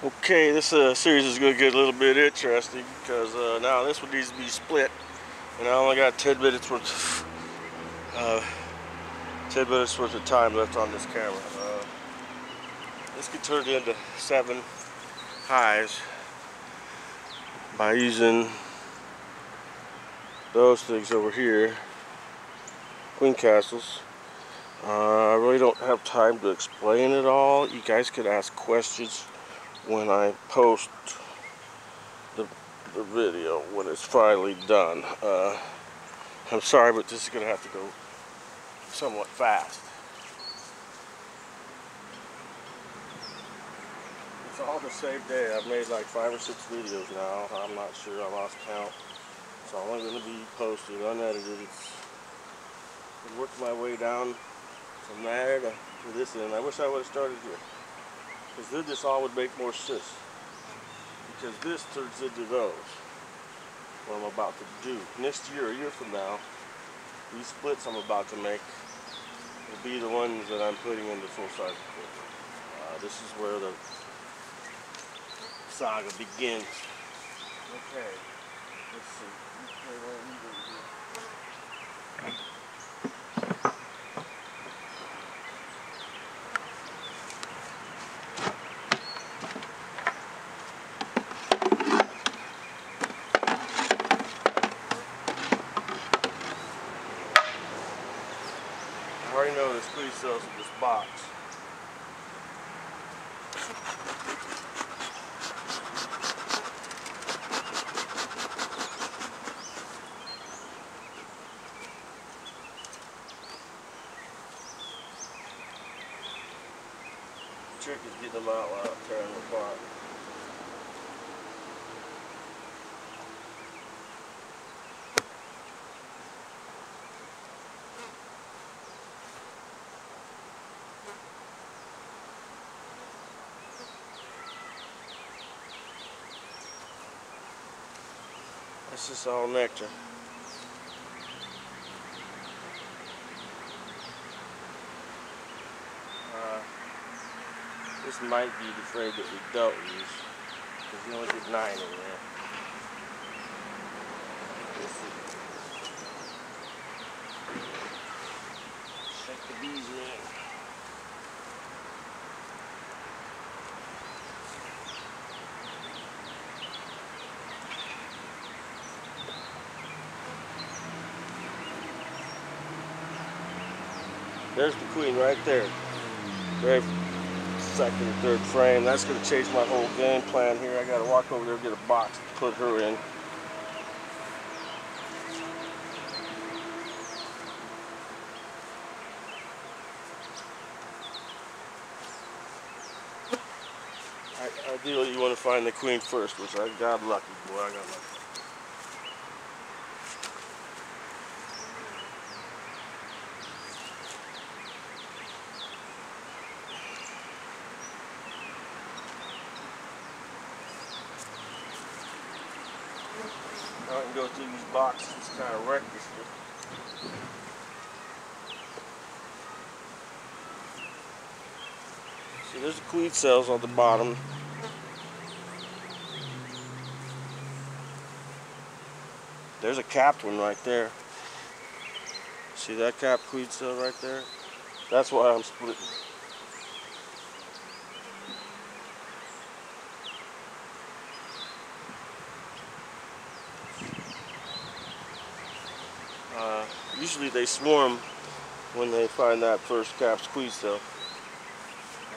Okay, this uh, series is going to get a little bit interesting because uh, now this one needs to be split, and I only got 10 minutes worth, uh, 10 minutes worth of time left on this camera. Uh, this can turn into seven hives by using those things over here, queen castles. Uh, I really don't have time to explain it all. You guys could ask questions when I post the, the video when it's finally done. Uh, I'm sorry, but this is going to have to go somewhat fast. It's all the same day. I've made like five or six videos now. I'm not sure. I lost count. It's all going to be posted, unedited. It's been my way down from there to, to this end. I wish I would have started here. Because then this all would make more sense. Because this turns into those. What I'm about to do. Next year, a year from now, these splits I'm about to make will be the ones that I'm putting into full-size equipment. Uh, this is where the saga begins. Okay, let's see. I already know there's three cells in this box. Trick is getting them out without tearing them apart. This is all nectar. Uh, this might be the frame that we don't use. Because you we only get nine in there. Let's see. Check the bees in. There's the queen right there. Very second or third frame. That's going to change my whole game plan here. I got to walk over there get a box to put her in. Ideally, you want to find the queen first, which I got lucky. Boy, I got lucky. Go through these boxes. It's kind of year. See, there's the queen cells on the bottom. There's a capped one right there. See that capped queen cell right there? That's why I'm splitting. Usually they swarm when they find that first cap squeeze cell.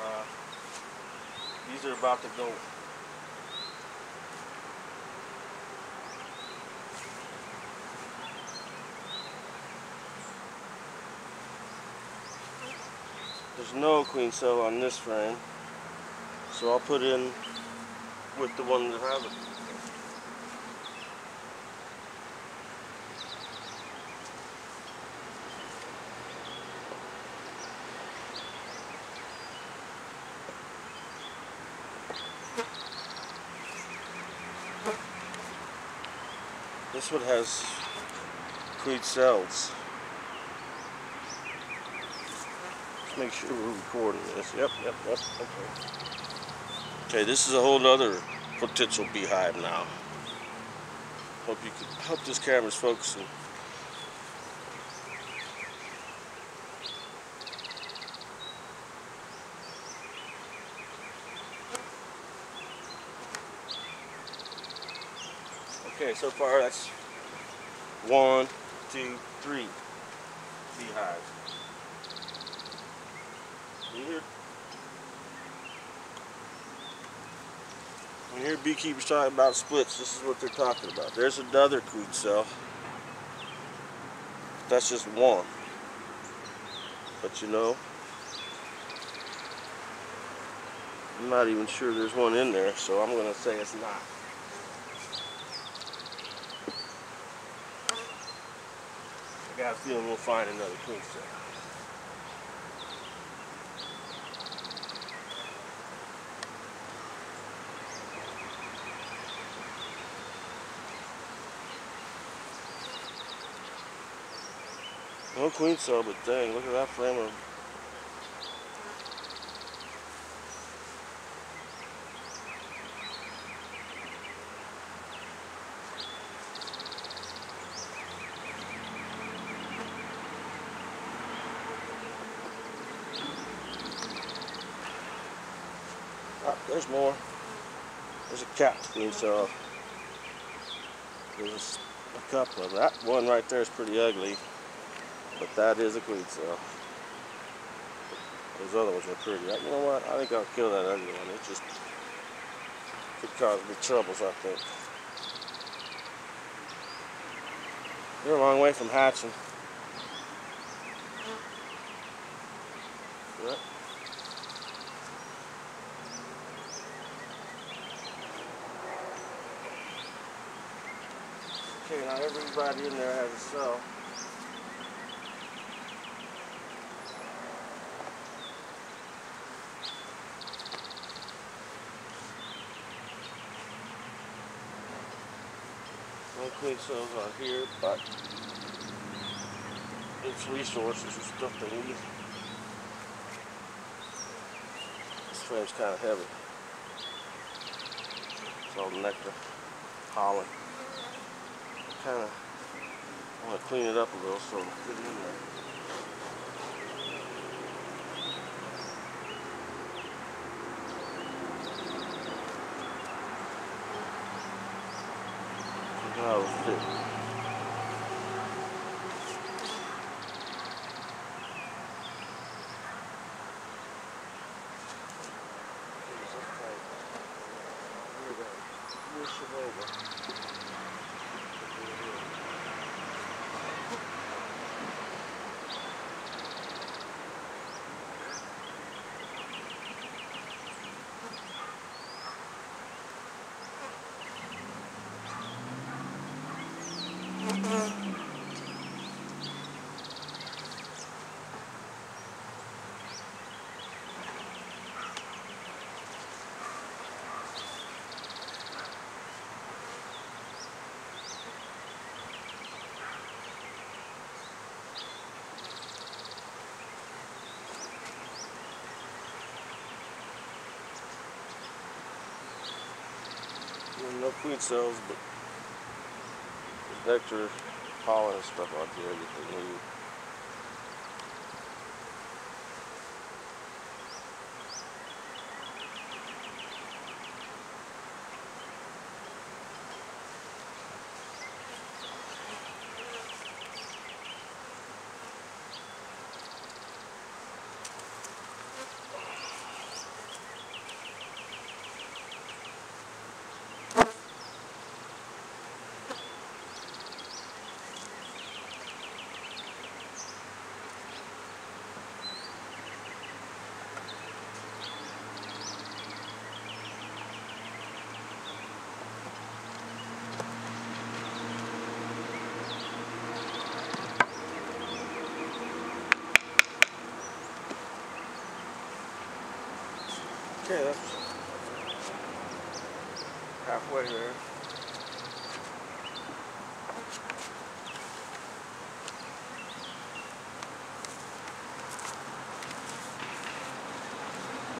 Uh, these are about to go. There's no queen cell on this frame, so I'll put in with the one that have it. This one has queen cells. Let's make sure we're recording this. Yep, yep, yep. Okay. Okay, this is a whole other potential beehive now. Hope you can hope this camera's focusing. Okay, so far that's one, two, three beehives. You hear When you hear beekeepers talking about splits, this is what they're talking about. There's another queen cell. That's just one. But you know, I'm not even sure there's one in there, so I'm going to say it's not. I feeling we'll find another queen cell. No queen cell, but dang, look at that frame of there's more. There's a capped queen cell. There's a couple of that one right there is pretty ugly. But that is a queen cell. Those other ones are pretty. You know what? I think I'll kill that ugly one. It just could cause me troubles, I think. They're a long way from hatching. Yep. Now everybody in there has a cell. No queen cells out here, but it's resources and stuff they need. This frame's kind of heavy. It's all nectar, pollen. Kind of I want to clean it up a little so fit in there. Oh, shit. No queen cells, but nectar, pollen, and stuff out there that they need. Okay, that's halfway there.